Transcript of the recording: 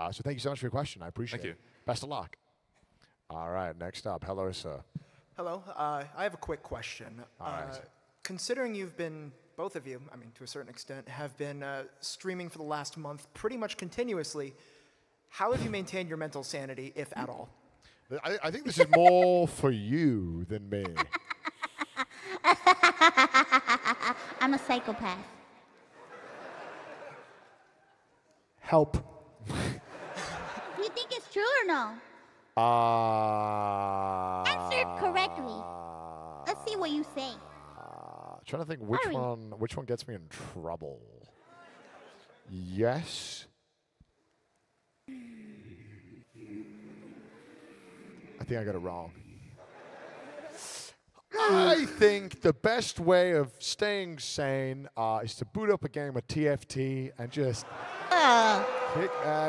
Uh, so thank you so much for your question. I appreciate Thank it. you. Best of luck. All right, next up. Hello, sir. Hello. Uh, I have a quick question. All right. Uh, considering you've been, both of you, I mean, to a certain extent, have been uh, streaming for the last month pretty much continuously, how have you maintained your mental sanity, if at all? I, I think this is more for you than me. I'm a psychopath. Help. Do you think it's true or no? Uh, Answer correctly. Let's see what you say. trying to think which Hurry. one which one gets me in trouble. Yes. I think I got it wrong. I think the best way of staying sane uh, is to boot up a game of TFT and just Uh. kick back,